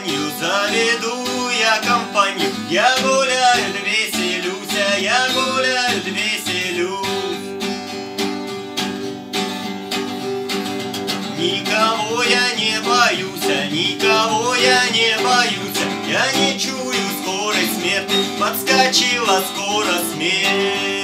компанию заведу, я компанию. Я гуляю, веселюсь, а я гуляю, веселюсь. Никого я не боюсь, а никого я не боюсь. Я не чую скорой смерти, подскочила скоро смерть.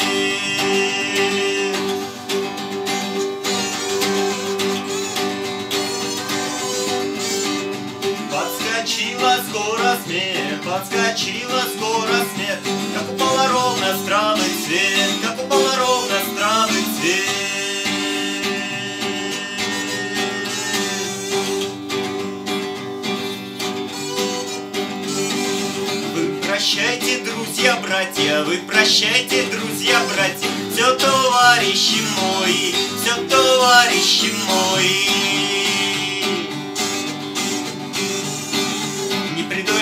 Подскочила скоро смерть, как упала ровно здравый свет, как упала ровно здравый свет. Вы прощайте, друзья, братья, вы прощайте, друзья, братья, все товарищи мои, все товарищи мои.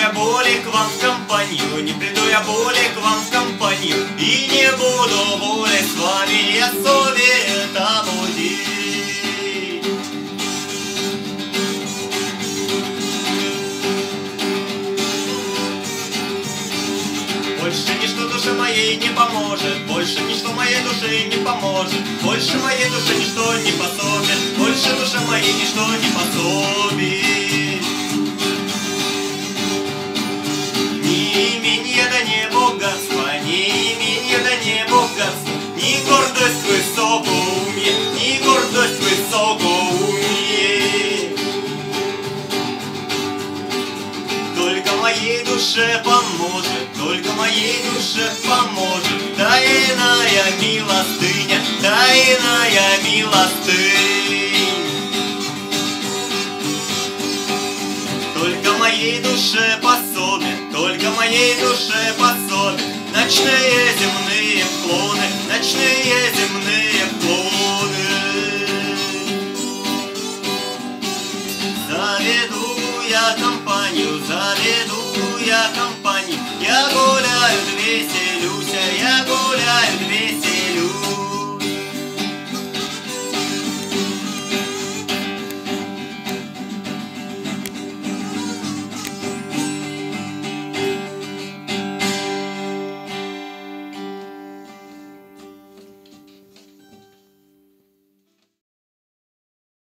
Я более к вам в компанию, не приду я более к вам в компанию, и не буду более с вами я совета будить. Больше ничто душе моей не поможет, больше ничто моей душе не поможет, больше моей душе ничто не пособит, больше душе моей ничто не пособит. Душе поможет, только моей душе поможет. Тайная милостыня, тайная милостынь. Только моей душе пособит, только моей душе пособит Ночные земные клоны, ночные земные клоны Заведу я компанию, заведу я компанию. Я гуляю, веселюся